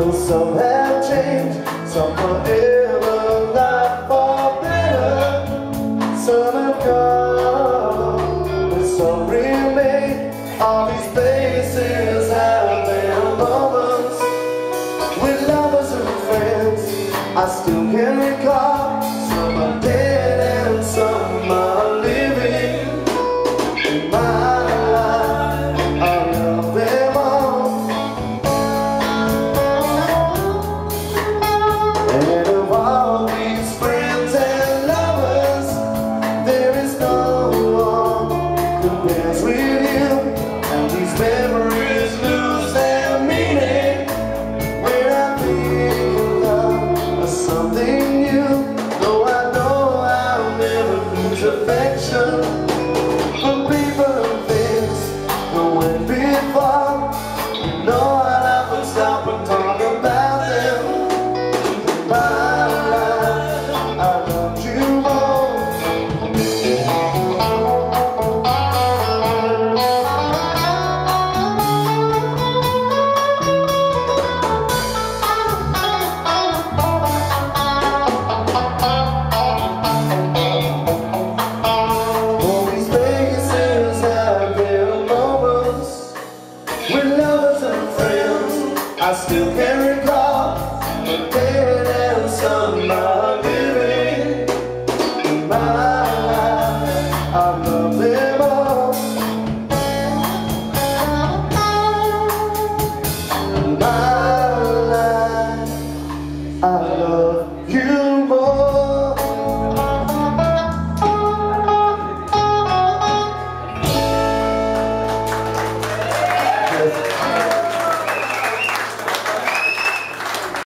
Some have changed, some forever, not for better. Some have gone, but some remain. All these places have their moments with lovers and friends. I still can recall affection with lovers and friends. I still can't recall the dead and some are living. In my I love them all. My life, I love.